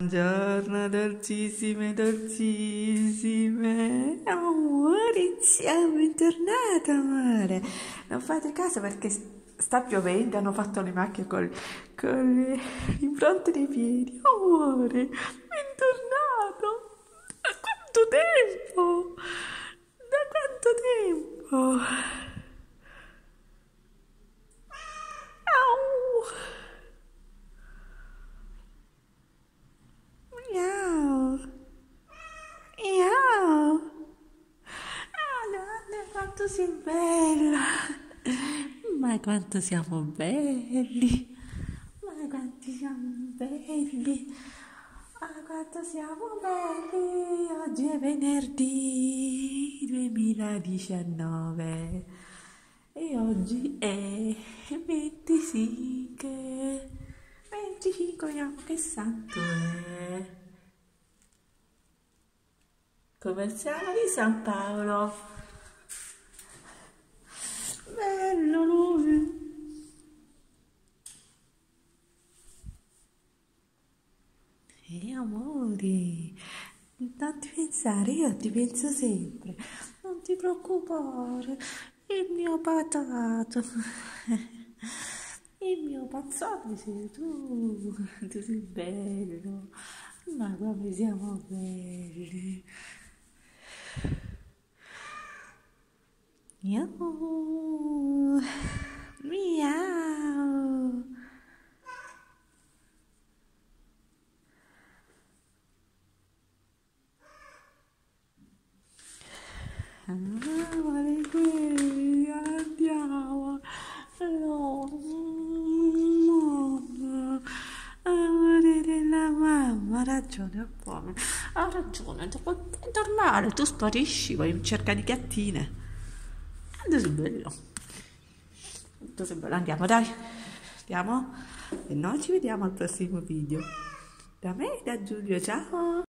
Buongiorno dolcissime, dolcissime. Amore, siamo tornate, amore. Non fate caso perché sta piovendo, hanno fatto le macchie con, con le impronte dei piedi. Amore, bentornato. Da quanto tempo? Da quanto tempo? Quanto sei bella! Ma quanto siamo belli! Ma quanti siamo belli! Ma quanto siamo belli! Oggi è venerdì 2019 e oggi è 25. 25, vediamo che santo è. Commerciale di San Paolo. Bello lui. E amore, non ti pensare, io ti penso sempre. Non ti preoccupare, il mio patato. Il mio pazzotto sei tu, tu sei bello, ma come siamo belli. Miau. Guarda qui, andiamo. No. Amore della mamma, ha ragione. Ha ragione, è normale, tu sparisci, vai in cerca di gattine. Quanto sei bello. Quanto sei bello. Andiamo, dai. Andiamo. E noi ci vediamo al prossimo video. Da me e da Giulio, ciao.